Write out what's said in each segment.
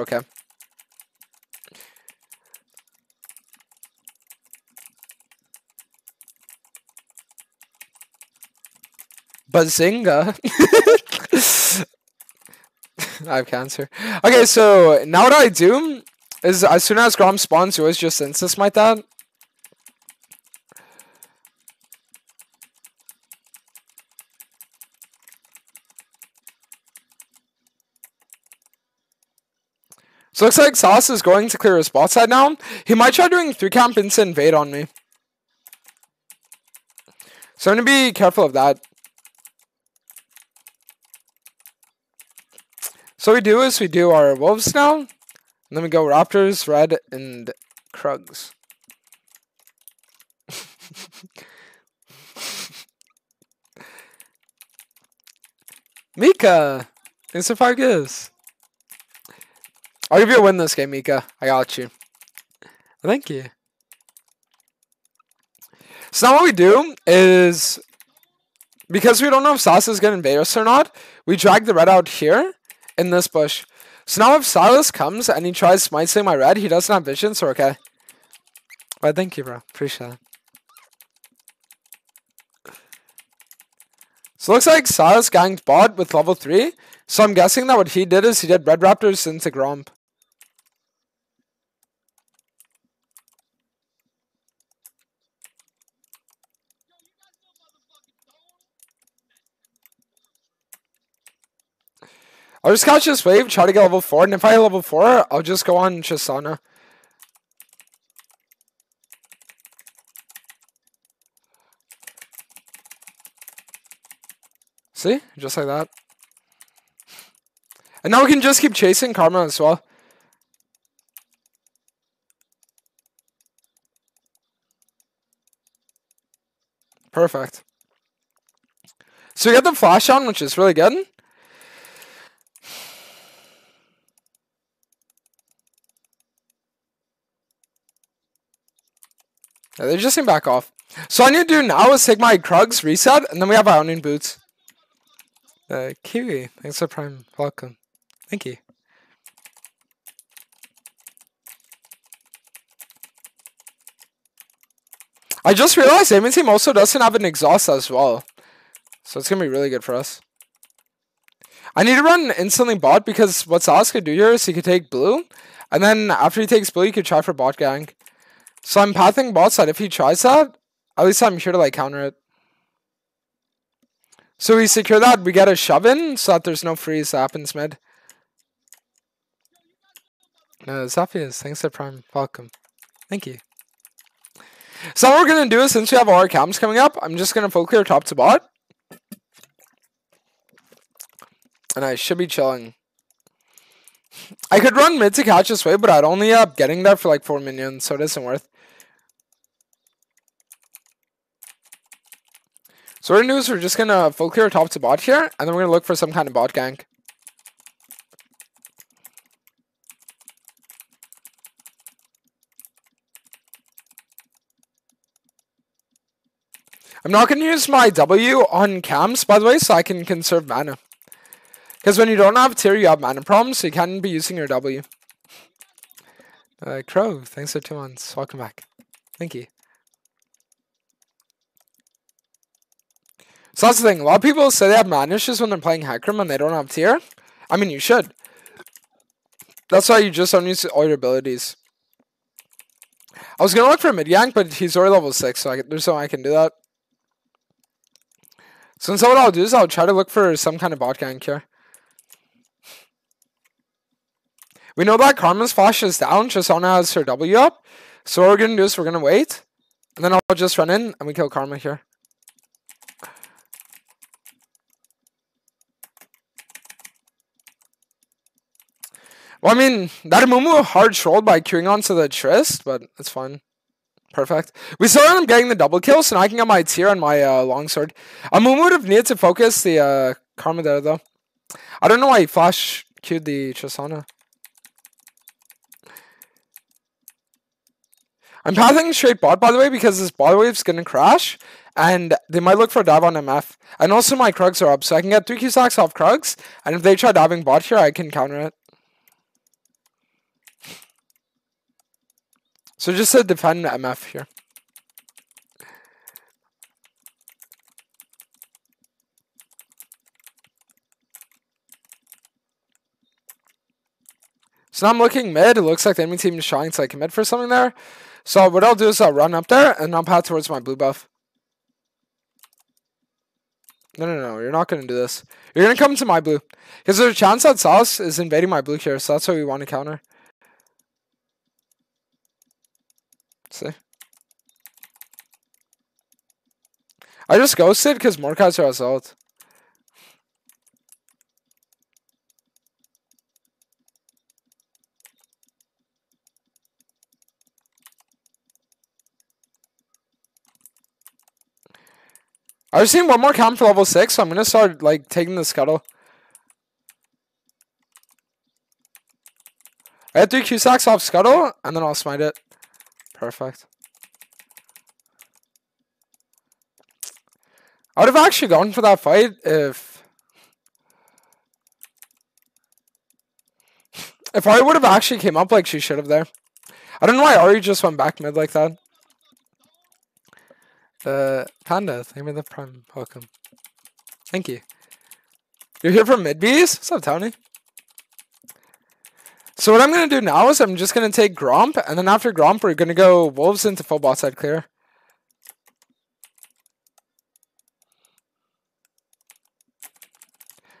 Okay. Bazinga. I have cancer. Okay, so now what I do is as soon as Gromp spawns, you always just insist like that. So looks like Sauce is going to clear his bot side now. He might try doing 3 camp instant invade on me. So I'm going to be careful of that. So we do is we do our wolves now. And then we go raptors, red, and krugs. Mika! Thanks for five gifts. I'll give you a win this game, Mika. I got you. Thank you. So now what we do is, because we don't know if Sauce is going to invade us or not, we drag the red out here in this bush. So now if Sylas comes and he tries smiting my red, he doesn't have vision, so okay. Well, thank you, bro. Appreciate it. So looks like Sylas ganked bot with level 3. So I'm guessing that what he did is he did Red Raptors into Gromp. I'll just catch this wave, try to get level 4, and if I level 4, I'll just go on Tristana. See? Just like that. And now we can just keep chasing Karma as well. Perfect. So we get the flash on, which is really good. Yeah, they just seem back off. So I need to do now is take my Krugs, reset, and then we have our Ionian Boots. Uh, Kiwi, thanks for Prime. Welcome. Thank you. I just realized Aiming Team also doesn't have an exhaust as well. So it's going to be really good for us. I need to run instantly bot because what Sas could do here is he could take blue. And then after he takes blue, he could try for bot gang. So I'm pathing bot side. If he tries that, at least I'm here to like counter it. So we secure that. We get a shove in so that there's no freeze that happens mid. No, Zaphius, thanks for Prime. Welcome. Thank you. So what we're going to do is, since we have our cams coming up, I'm just going to full clear top to bot. And I should be chilling. I could run mid to catch this wave, but I'd only end up getting there for like 4 minions, so it isn't worth. So what we're to do is we're just to full clear top to bot here, and then we're to look for some kind of bot gank. I'm not to use my W on cams, by the way, so I can conserve mana. Because when you don't have Tear, you have mana problems, so you can't be using your W. Uh, Crow, thanks for two months. Welcome back. Thank you. So that's the thing. A lot of people say they have mana issues when they're playing Hecarim and they don't have Tear. I mean, you should. That's why you just don't use all your abilities. I was going to look for a mid yank, but he's already level 6, so I, there's no way I can do that. So instead what I'll do is I'll try to look for some kind of bot gank here. We know that Karma's flash is down, Tristana has her W up. So what we're going to do is we're going to wait. And then I'll just run in and we kill Karma here. Well, I mean, that Amumu hard trolled by queuing onto the Trist, but it's fine. Perfect. We still end up getting the double kill, so now I can get my Tear and my uh, longsword. Amumu would have needed to focus the uh, Karma there, though. I don't know why he flash queued the Tristana. I'm pathing straight bot, by the way, because this bot wave's gonna crash, and they might look for a dive on MF. And also my Krugs are up, so I can get 3 Q stacks off Krugs, and if they try diving bot here, I can counter it. So just to defend MF here. So now I'm looking mid. It looks like the enemy team is trying to like commit for something there. So what I'll do is I'll run up there and I'll path towards my blue buff. No, no, no. You're not going to do this. You're going to come to my blue. Because there's a chance that Sauce is invading my blue here. So that's what we want to counter. See? I just ghosted because Mordekaiser has ult. I've seen one more camp for level 6, so I'm gonna start, like, taking the scuttle. I had three Q-stacks off scuttle, and then I'll smite it. Perfect. I would have actually gone for that fight if... If Ahri would have actually came up like she should have there. I don't know why Ahri just went back mid like that. Uh, Panda, thank you the prime. Welcome. Thank you. You're here from Midbees? What's up, Tony? So what I'm going to do now is I'm just going to take Gromp, and then after Gromp, we're going to go Wolves into full bot side clear.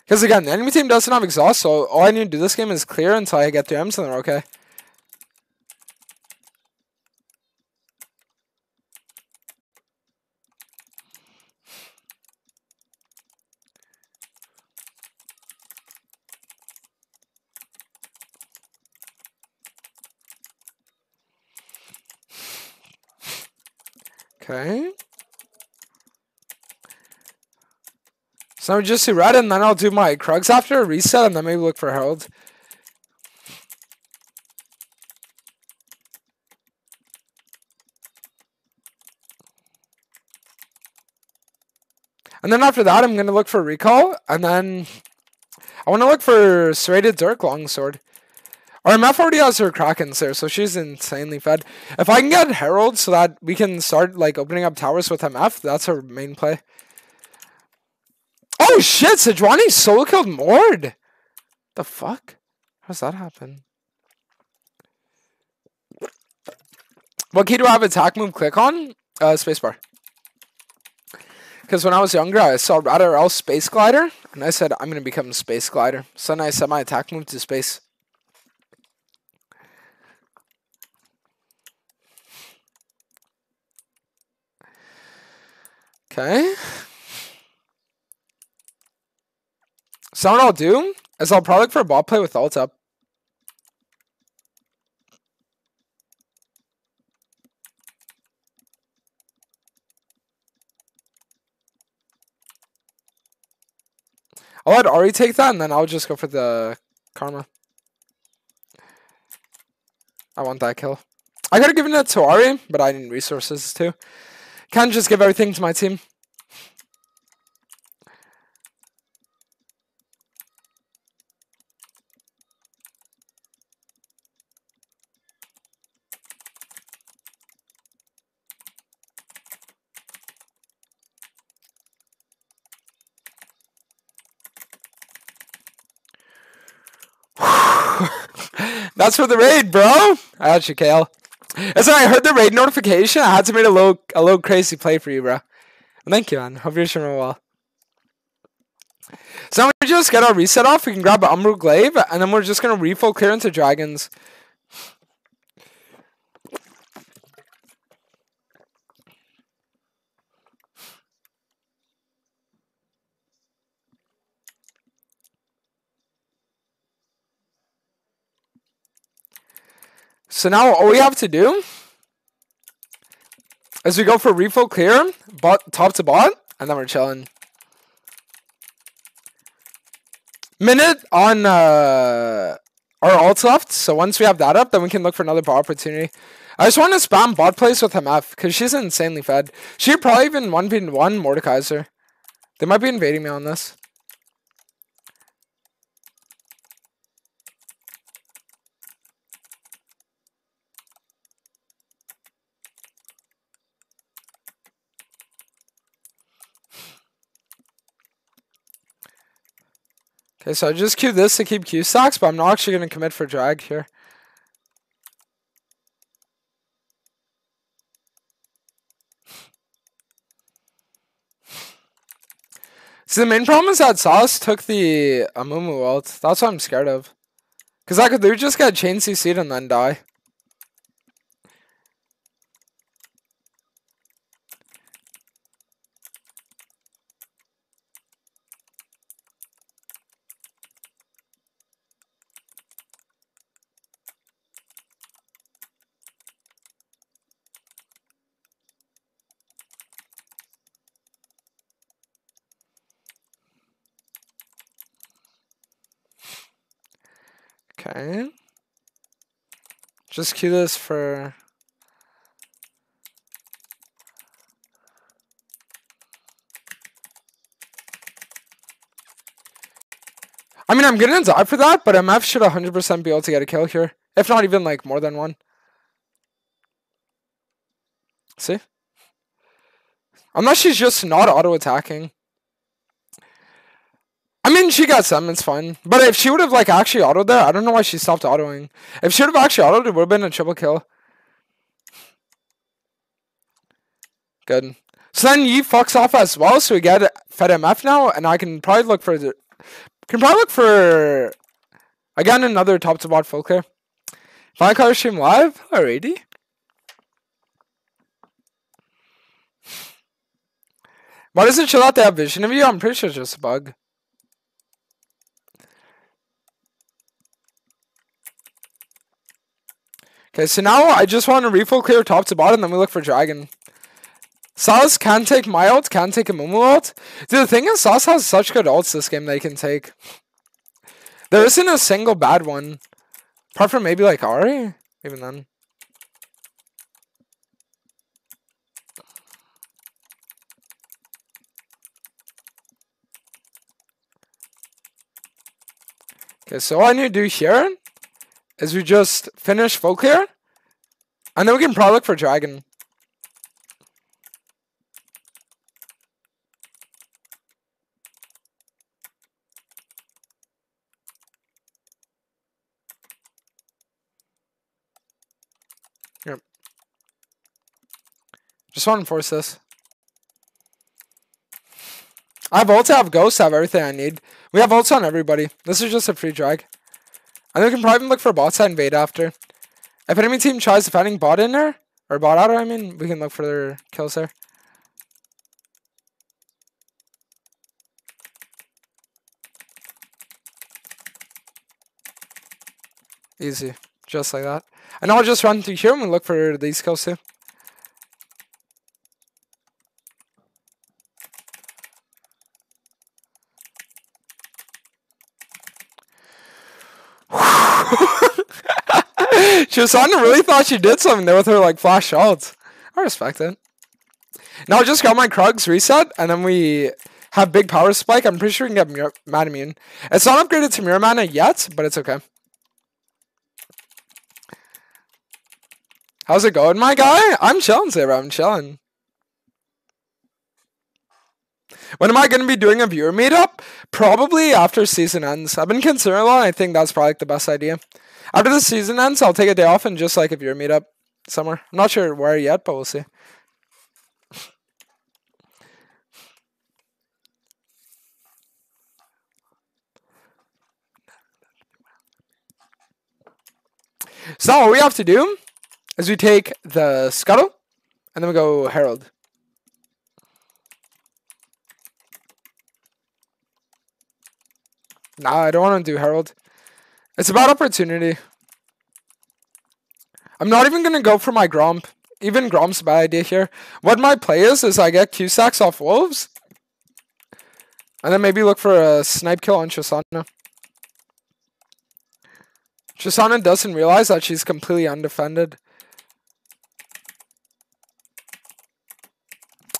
Because again, the enemy team doesn't have exhaust, so all I need to do this game is clear until I get the M's and they're okay. Okay. So I'm just do red and then I'll do my Krugs after a reset and then maybe look for Herald. And then after that, I'm going to look for Recall. And then I want to look for Serrated Dirk Longsword. Our MF already has her Krakens there, so she's insanely fed. If I can get Herald so that we can start like opening up towers with MF, that's her main play. Oh shit, Sejuani solo killed Mord! The fuck? How's that happen? What key do I have attack move click on? Uh, spacebar. Because when I was younger, I saw Rad-RL Space Glider, and I said, I'm going to become Space Glider. So then I set my attack move to space. Okay. So what I'll do is I'll probably for a bot play with ult up. I'll let Ahri take that, and then I'll just go for the Karma. I want that kill. I could have given it to Ahri, but I need resources too. Can't just give everything to my team. That's for the raid, bro. I got you, Kale. That's why I heard the raid notification. I had to make a little, a little crazy play for you, bro. Thank you, man. Hope you're doing well. So we just get our reset off. We can grab an Umbral Glaive, and then we're just gonna refill clear into dragons. So now all we have to do is we go for refill clear, bot, top to bot, and then we're chilling. Minute on uh, our alt left, so once we have that up, then we can look for another bot opportunity. I just want to spam bot plays with MF, because she's insanely fed. She'd probably even 1v1 Mordekaiser. They might be invading me on this. Okay, so I just queue this to keep Q stacks, but I'm not actually going to commit for drag here. See, the main problem is that Sauce took the Amumu ult. That's what I'm scared of. Because I could just get chain CC'd and then die. Okay. Just cue this for... I mean, I'm gonna die for that, but MF should 100% be able to get a kill here. If not even, like, more than one. See? Unless she's just not auto-attacking. I mean, she got some, it's fine. But if she would have, like, actually autoed there, I don't know why she stopped autoing. If she would have actually autoed, it would have been a triple kill. Good. So then Yi fucks off as well, so we get Fed MF now, and I can probably look for the... Can probably look for... Again, another top to bot full clear. Final color stream live? already. Why does it chill out they have vision of you? I'm pretty sure it's just a bug. Okay, so now I just want to refill clear top to bottom, then we look for dragon. Sauce can take my ult, can take Amumu ult. Dude, the thing is, Sauce has such good ults this game they can take. There isn't a single bad one. Apart from maybe like Ahri, even then. Okay, so I need to do here is we just finish full clear, and then we can probably look for dragon. Yep. Just want to enforce this. I have ults, I have ghosts, I have everything I need. We have ults on everybody. This is just a free drag. And we can probably look for bot side invade after. If enemy team tries defending bot in there, or bot out, I mean, we can look for their kills there. Easy. Just like that. And I'll just run through here and look for these kills too. Shosanna really thought she did something there with her like flash shots. I respect it. Now I just got my Krugs reset, and then we have big power spike. I'm pretty sure we can get Mir Mana Immune. It's not upgraded to Muramana yet, but it's okay. How's it going, my guy? I'm chilling, Sarah. I'm chilling. When am I going to be doing a viewer meetup? Probably after season ends. I've been considering a lot. I think that's probably like the best idea. After the season ends, I'll take a day off and just like if you're a meetup somewhere. I'm not sure where yet, but we'll see. So all we have to do is we take the scuttle and then we go herald. Nah, I don't want to do herald. It's about opportunity. I'm not even going to go for my Gromp. Even Gromp's a bad idea here. What my play is, is I get Q-Stacks off Wolves. And then maybe look for a snipe kill on Tristana. Tristana doesn't realize that she's completely undefended.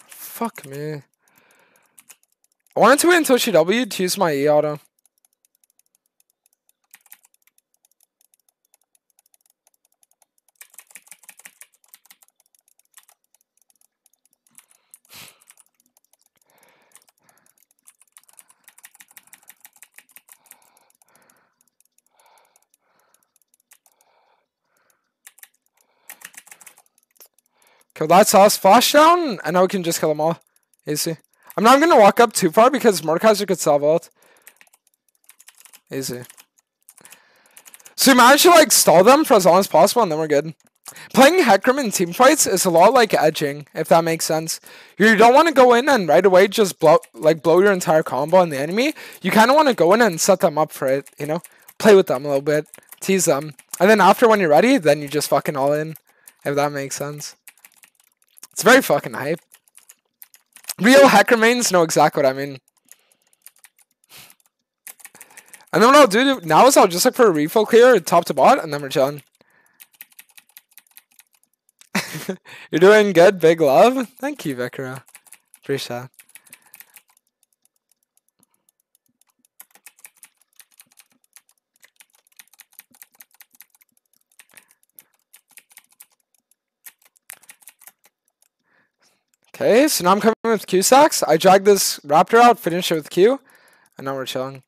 Fuck me. I wanted to wait until she W to use my E-auto. Kill that sauce. Flash down, and now we can just kill them all. Easy. I'm not going to walk up too far because Mordekaiser could solve ult. Easy. So we managed to like stall them for as long as possible and then we're good. Playing Hecarim in team fights is a lot like edging, if that makes sense. You don't want to go in and right away just blow like blow your entire combo on the enemy. You kind of want to go in and set them up for it, you know? Play with them a little bit, tease them. And then after when you're ready, then you just fucking all in, if that makes sense. It's very fucking hype. Real Hecarim mains know exactly what I mean. And then what I'll do now is I'll just look for a refill clear top to bot, and then we're chilling. You're doing good, big love. Thank you, Vikra. Appreciate that. Okay, so now I'm coming with Q stacks. I drag this Raptor out, finish it with Q, and now we're chilling.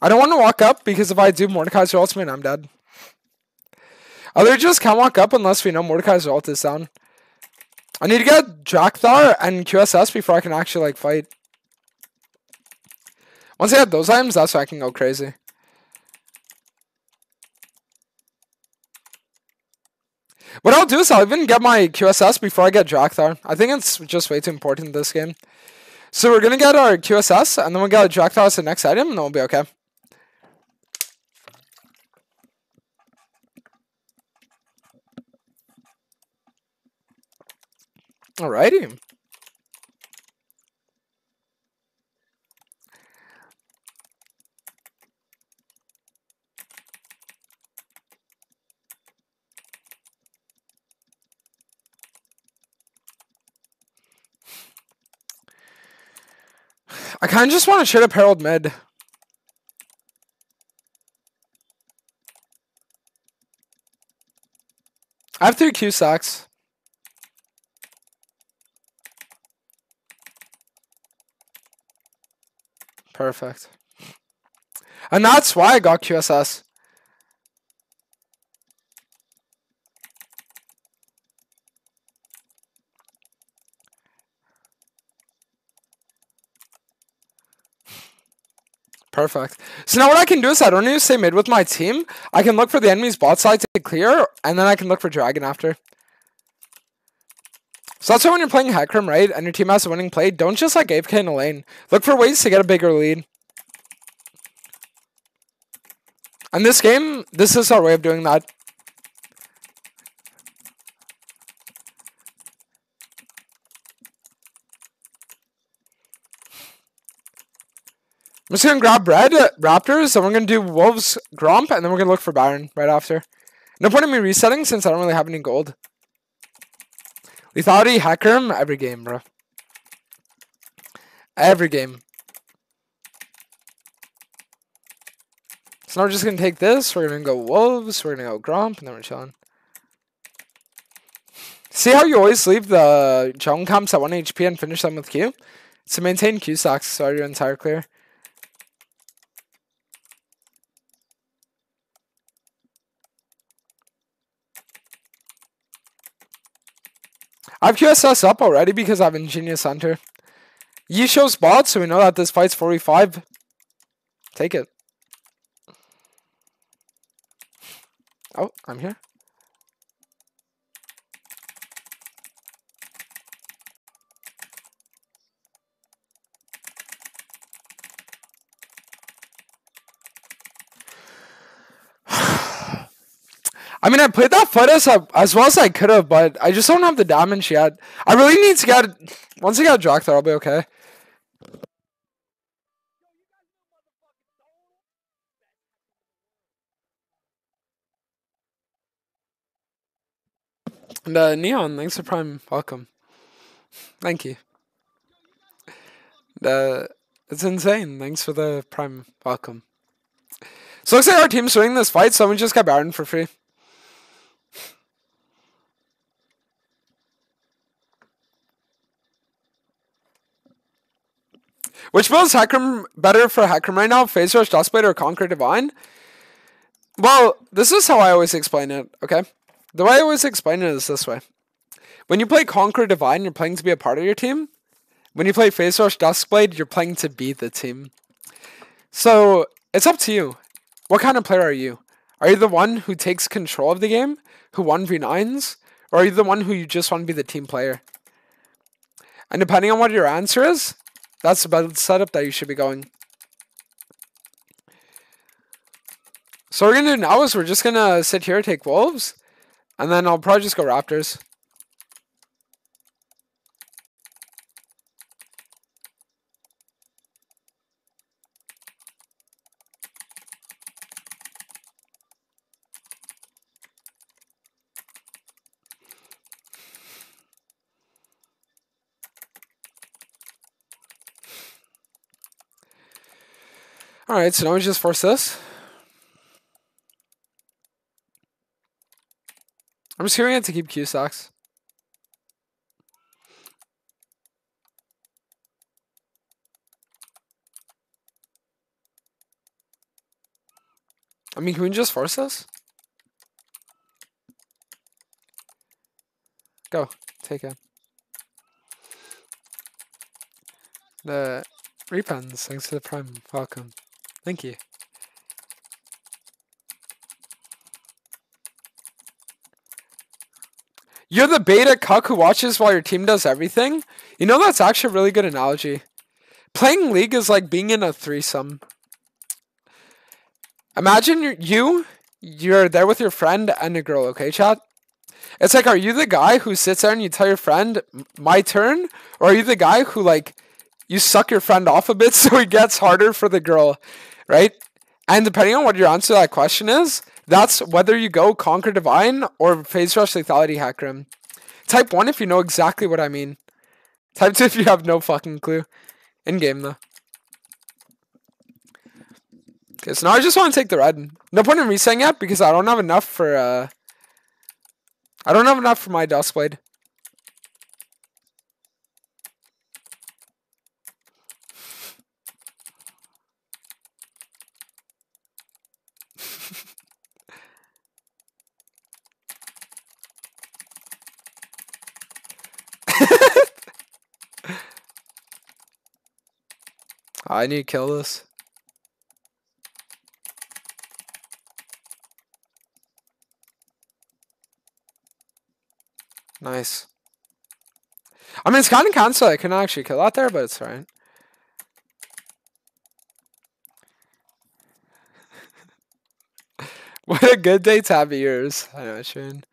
I don't want to walk up because if I do Mordecai's ultimate, I'm dead. Other just can't walk up unless we know Mordecai's ult is down. I need to get Draktharr and QSS before I can actually like fight. Once I have those items, that's when I can go crazy. What I'll do is I'll even get my QSS before I get Draktharr. I think it's just way too important in this game. So we're to get our QSS, and then we'll get Draktharr as the next item, and then we'll be okay. Alrighty. I kind of just want to shit up Herald Med. I have three Q stacks. Perfect. And that's why I got QSS. Perfect. So now what I can do is I don't need to stay mid with my team. I can look for the enemy's bot side to clear, and then I can look for Dragon after. So that's why when you're playing Hecarim, right, and your team has a winning play, don't just like AFK in a lane. Look for ways to get a bigger lead. And this game, this is our way of doing that. I'm just gonna grab red raptors, and we're gonna do wolves gromp, and then we're gonna look for Baron right after. No point in me resetting since I don't really have any gold. Lethality, Hecarim, every game, bro. Every game. So now we're just gonna take this. We're gonna go wolves. We're gonna go gromp, and then we're chilling. See how you always leave the jungle camps at 1 HP and finish them with Q? To maintain Q stacks, so your entire clear. I have QSS up already because I have Ingenious Hunter. Yi shows bot, so we know that this fight's 45. Take it. Oh, I'm here. I mean, I played that fight as, as well as I could have, but I just don't have the damage yet. I really need to get... Once I get Draktharr, I'll be okay. And uh, Neon, thanks for Prime. Welcome. Thank you. Uh, it's insane. Thanks for the Prime. Welcome. So looks like our team's winning this fight, so we just got Baron for free. Which builds Hecarim better for Hecarim right now? Phase Rush, Duskblade, or Conquer Divine? Well, this is how I always explain it, okay? The way I always explain it is this way. When you play Conquer Divine, you're playing to be a part of your team. When you play Phase Rush Duskblade, you're playing to be the team. So it's up to you. What kind of player are you? Are you the one who takes control of the game, who 1v9s, or are you the one who you just want to be the team player? And depending on what your answer is, that's the setup that you should be going. So we're gonna do now is we're just gonna sit here, take wolves, and then I'll probably just go raptors. Alright, so now we just force this. I'm just hearing it to keep Q stacks. I mean, can we just force this? Go. Take it. The repens, thanks to the prime. Welcome. Thank you. You're the beta cuck who watches while your team does everything? You know, that's actually a really good analogy. Playing League is like being in a threesome. Imagine you, you're there with your friend and a girl, okay, chat? It's like, are you the guy who sits there and you tell your friend, my turn? Or are you the guy who, like, you suck your friend off a bit so it gets harder for the girl, right? And depending on what your answer to that question is, that's whether you go Conquer Divine or Phase Rush Lethality Hecarim. Type 1 if you know exactly what I mean. Type 2 if you have no fucking clue. In game though. Okay, so now I just want to take the red. No point in resetting yet because I don't have enough for uh I don't have enough for my Duskblade. I need to kill this. Nice. I mean, it's kind of cancel. I can actually kill out there, but it's fine. what a good day to have yours. I know, Shane.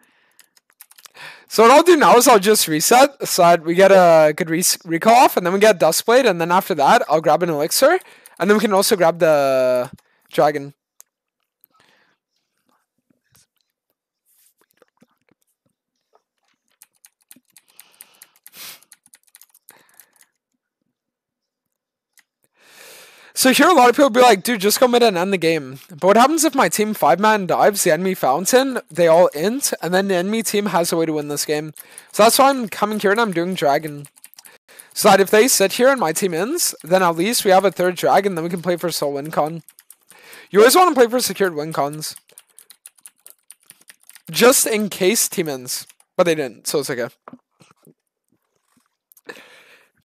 So what I'll do now is I'll just reset so that we get a good re recall off, and then we get Duskblade, and then after that, I'll grab an Elixir, and then we can also grab the Dragon. So here a lot of people be like, dude, just go mid and end the game. But what happens if my team five man dives the enemy fountain, they all int, and then the enemy team has a way to win this game. So that's why I'm coming here and I'm doing dragon. So that if they sit here and my team ends, then at least we have a third dragon, then we can play for soul win con. You always want to play for secured win cons. Just in case team ends. But they didn't, so it's okay.